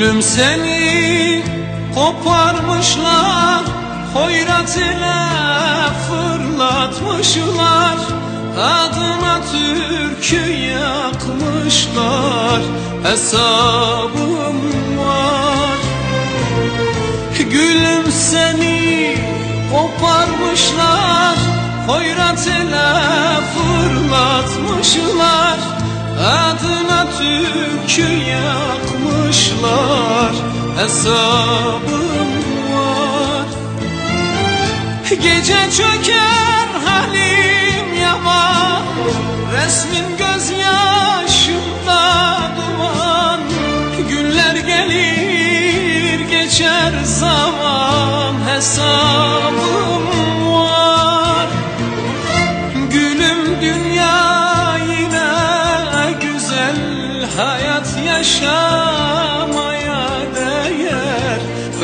Gülüm seni koparmışlar Hoyrat ile fırlatmışlar. Adına türkü yakmışlar Hesabım var. Gülüm seni koparmışlar Hoyrat ile fırlatmışlar. Adına türkü yakmışlar Hesabım var. Gece çöker halim yaman. Resmin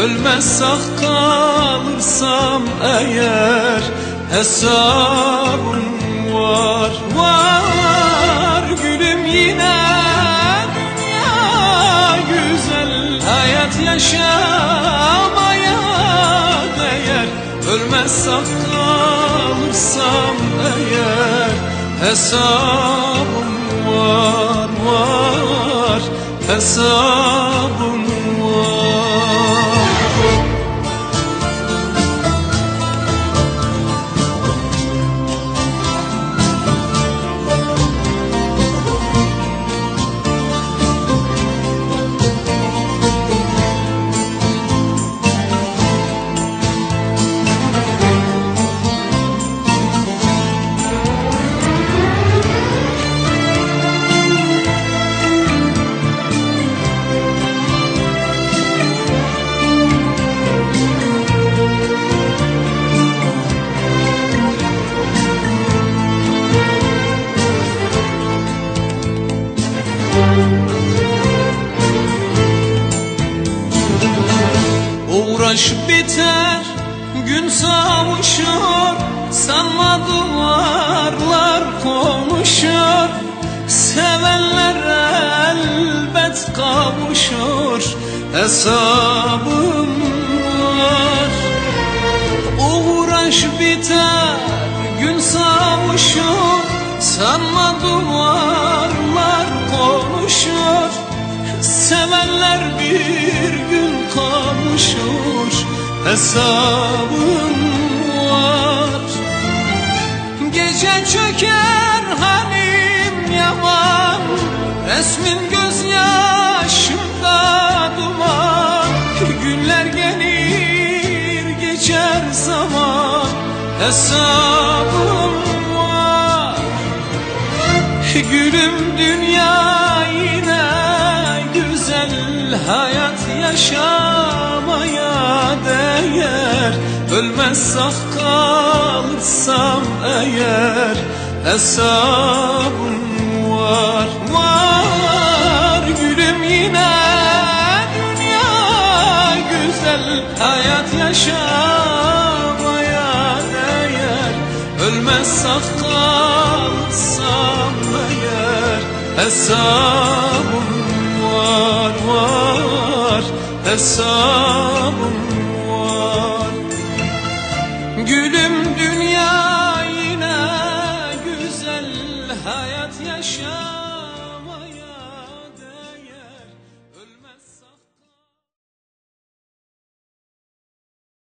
değer Ölmezsek kalırsam eğer Hesabım var, var Gülüm yine dünya güzel. Hayat yaşamaya değer. Ölmezsek kalırsam eğer Hesabım var, var Hesabım Uğraş biter, gün savuşur Sanma duvarlar konuşur Sevenler elbet kavuşur Hesabım var. Uğraş biter, gün savuşur Sanma duvarlar Hesabım var. Gece çöker halim yaman Resmin gözyaşımda duman. Günler gelir geçer zaman Hesabım var. Gülüm dünya yine güzel Hayat yaşamaya değer Ölmezsek kalırsam eğer Hesabım var, var Gülüm yine dünya güzel Hayat yaşamaya değer Ölmezsek kalırsam eğer Hesabım var. Var Hesabım Gülüm dünya yine güzel Hayat yaşa